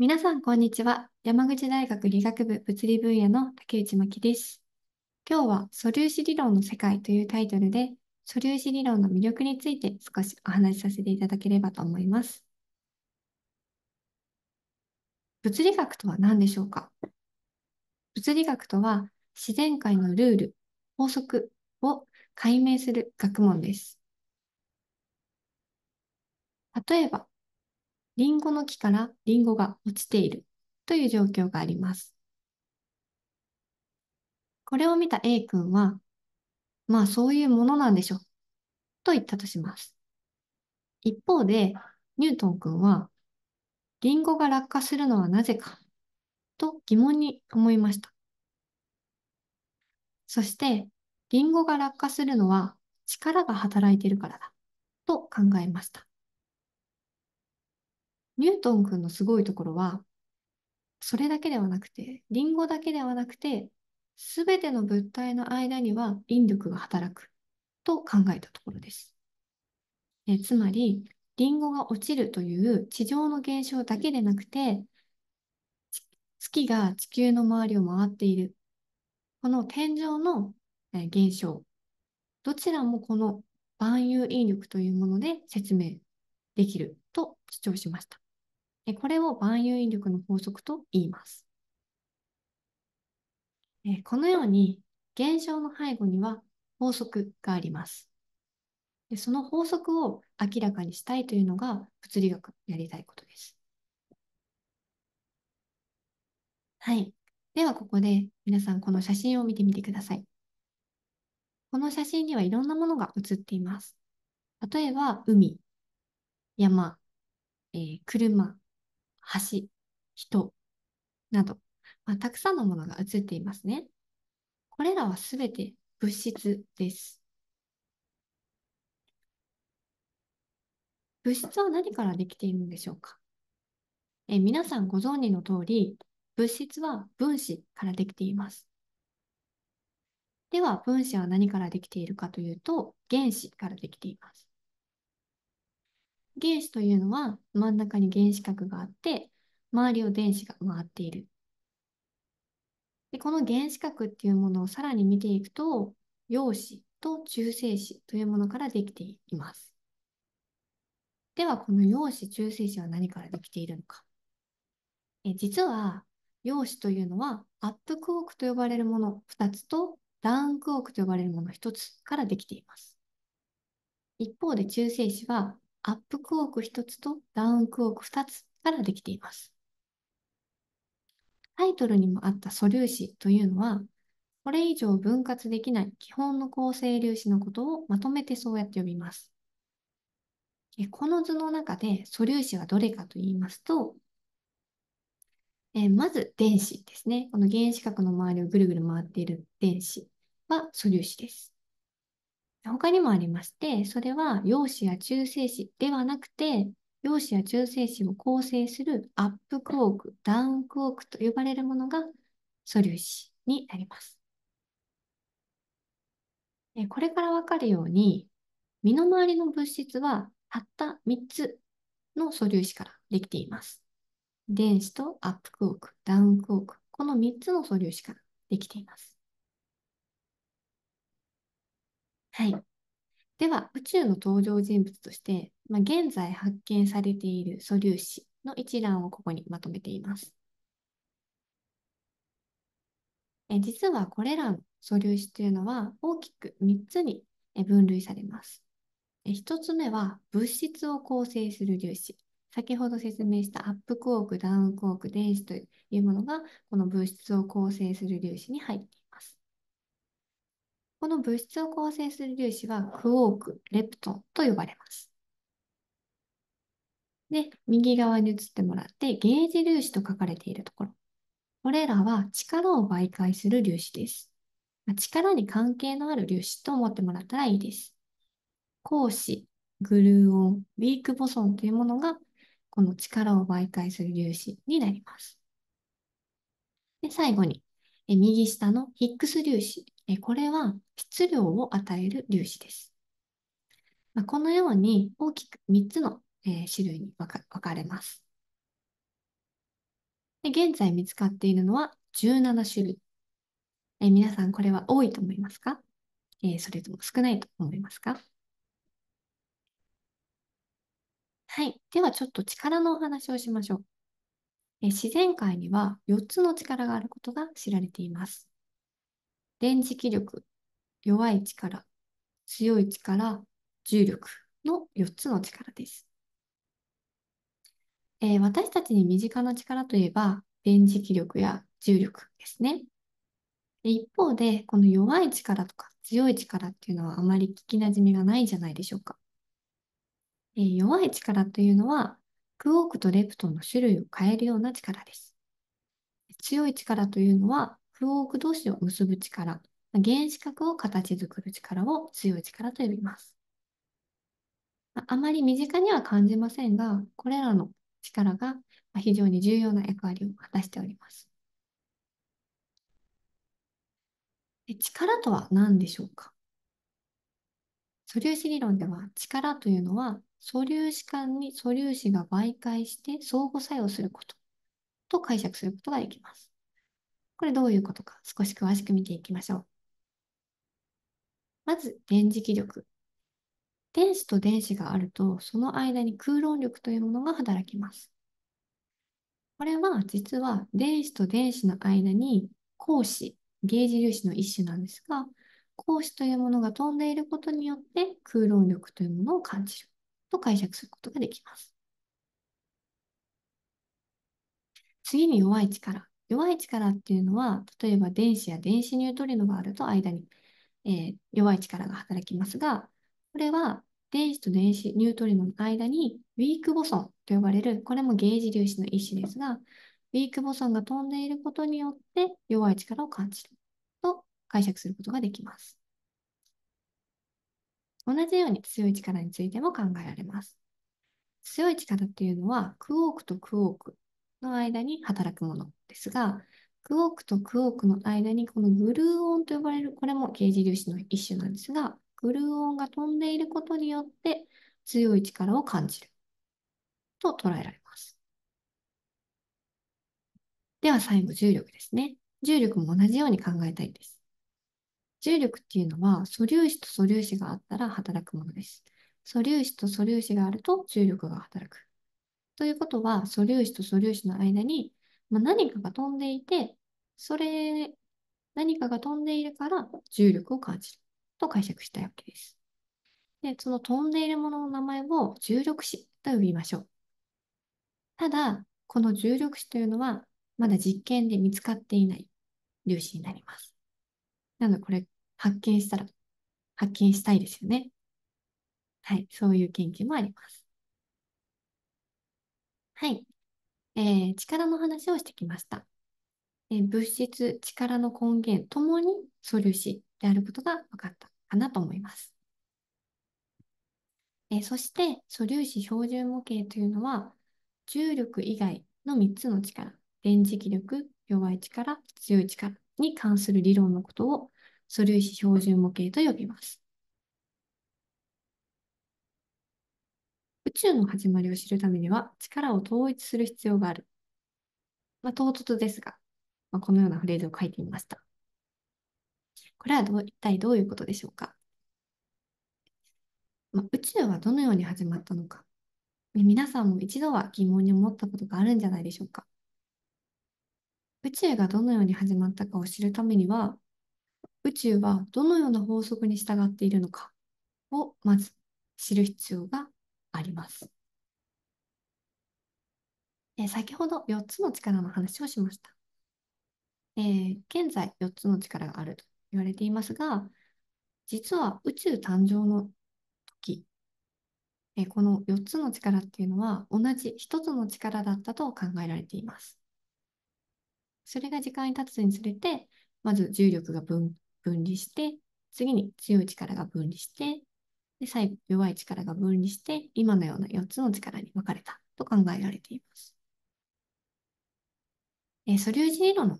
皆さん、こんにちは。山口大学理学部物理分野の竹内真希です。今日は素粒子理論の世界というタイトルで、素粒子理論の魅力について少しお話しさせていただければと思います。物理学とは何でしょうか？物理学とは自然界のルール、法則を解明する学問です。例えば、リンゴの木からリンゴが落ちているという状況があります。これを見た A 君は、まあそういうものなんでしょと言ったとします。一方で、ニュートン君は、リンゴが落下するのはなぜかと疑問に思いました。そして、リンゴが落下するのは力が働いているからだと考えました。ニュートン君のすごいところは、それだけではなくて、リンゴだけではなくて、すべての物体の間には引力が働くと考えたところです。えつまり、リンゴが落ちるという地上の現象だけでなくて、月が地球の周りを回っている。この天井の現象。どちらもこの万有引力というもので説明できると主張しました。これを万有引力の法則と言います。このように現象の背後には法則があります。その法則を明らかにしたいというのが物理学やりたいことです。はい。ではここで皆さんこの写真を見てみてください。この写真にはいろんなものが写っています。例えば海、山、えー、車、橋、人など、まあ、たくさんのものが映っていますね。これらはすべて物質です。物質は何からできているんでしょうか？え皆さんご存知の通り、物質は分子からできています。では、分子は何からできているかというと、原子からできています。原子というのは真ん中に原子核があって、周りを電子が回っている。でこの原子核っていうものをさらに見ていくと、陽子と中性子というものからできています。では、この陽子、中性子は何からできているのか。え実は、陽子というのはアップクォークと呼ばれるもの2つとダウンクォークと呼ばれるもの1つからできています。一方で中性子はアップクォーク1つとダウンクォーク2つからできています。タイトルにもあった素粒子というのは、これ以上分割できない基本の構成粒子のことをまとめてそうやって呼びます。この図の中で素粒子はどれかと言いますと、えまず電子ですね。この原子核の周りをぐるぐる回っている電子は素粒子です。他にもありまして、それは陽子や中性子ではなくて、陽子や中性子を構成するアップクォーク、ダウンクォークと呼ばれるものが素粒子になります。これからわかるように、身の回りの物質はたった3つの素粒子からできています。電子とアップクォーク、ダウンクォーク、この3つの素粒子からできています。はい。では、宇宙の登場人物として、まあ、現在発見されている素粒子の一覧をここにまとめています。え実はこれらの素粒子というのは大きく3つに分類されます。え1つ目は物質を構成する粒子。先ほど説明したアップクォーク、ダウンクォーク、電子というものがこの物質を構成する粒子に入っています。この物質を構成する粒子はクォーク、レプトンと呼ばれます。で、右側に移ってもらって、ゲージ粒子と書かれているところ。これらは力を媒介する粒子です。力に関係のある粒子と思ってもらったらいいです。光子、グルーオン、ウィークボソンというものが、この力を媒介する粒子になります。で最後に、え右下のヒックス粒子。これは質量を与える粒子です。このように大きく3つの、種類に分かれます。で現在見つかっているのは17種類。え皆さん、これは多いと思いますか、え、それとも少ないと思いますか？はい。では、ちょっと力のお話をしましょう。え自然界には4つの力があることが知られています。電磁気力、弱い力、強い力、重力の4つの力です。えー、私たちに身近な力といえば、電磁気力や重力ですね。一方で、この弱い力とか強い力っていうのはあまり聞きなじみがないんじゃないでしょうか。えー、弱い力というのは、クォークとレプトンの種類を変えるような力です。強い力というのは、クォーク同士を結ぶ力、原子核を形作る力を強い力と呼びます。あまり身近には感じませんが、これらの力が非常に重要な役割を果たしております。力とは何でしょうか？素粒子理論では力というのは素粒子間に素粒子が媒介して相互作用することと解釈することができます。これどういうことか少し詳しく見ていきましょう。まず電磁気力。電子と電子があるとその間に空論力というものが働きます。これは実は電子と電子の間に光子、ゲージ粒子の一種なんですが、光子というものが飛んでいることによって空論力というものを感じると解釈することができます。次に弱い力。弱い力っていうのは、例えば電子や電子ニュートリノがあると間に、えー、弱い力が働きますが、これは電子と電子ニュートリノの間にウィークボソンと呼ばれる、これもゲージ粒子の一種ですが、ウィークボソンが飛んでいることによって弱い力を感じると解釈することができます。同じように強い力についても考えられます。強い力っていうのはクォークとクォークの間に働くものですが、クォークとクォークの間にこのグルーオンと呼ばれる、これもゲージ粒子の一種なんですが、グルーオンが飛んでいることによって強い力を感じると捉えられます。では最後、重力ですね。重力も同じように考えたいです。重力っていうのは素粒子と素粒子があったら働くものです。素粒子と素粒子があると重力が働く。ということは素粒子と素粒子の間に、まあ、何かが飛んでいて、それ、何かが飛んでいるから重力を感じると解釈したいわけです。で、その飛んでいるものの名前を重力子と呼びましょう。ただ、この重力子というのはまだ実験で見つかっていない粒子になります。なので、これ発見したら、発見したいですよね。はい、そういう研究もあります。はい。えー、力の話をしてきました。えー、物質、力の根源ともに素粒子であることが分かったかなと思います。えー、そして、素粒子標準模型というのは、重力以外の3つの力、電磁気力、弱い力、強い力に関する理論のことを素粒子標準模型と呼びます。宙の始まりを知るためには力を統一する必要がある。まあ、唐突ですが、まあ、このようなフレーズを書いてみました。これはどう一体どういうことでしょうか、まあ、宇宙はどのように始まったのか？皆さんも一度は疑問に思ったことがあるんじゃないでしょうか？宇宙がどのように始まったかを知るためには、宇宙はどのような法則に従っているのかをまず知る必要があります。え先ほど4つの力の話をしました。えー、現在4つの力があると言われていますが、実は宇宙誕生の時、えこの4つの力っていうのは同じ1つの力だったと考えられています。それが時間に経つにつれて、まず重力が分分離して、次に強い力が分離して、で最後弱い力が分離して、今のような4つの力に分かれたと考えられています。えー、素粒子理論の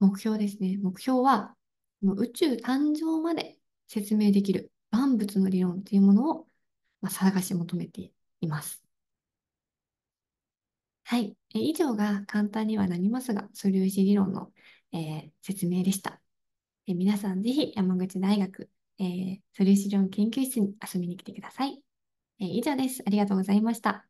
目標ですね。目標は、宇宙誕生まで説明できる万物の理論というものを、まあ、探し求めています。はい。え以上が簡単にはなりますが、素粒子理論の、えー説明でした。え皆さんぜひ山口大学、えー素粒子理論研究室に遊びに来てください。え以上です。ありがとうございました。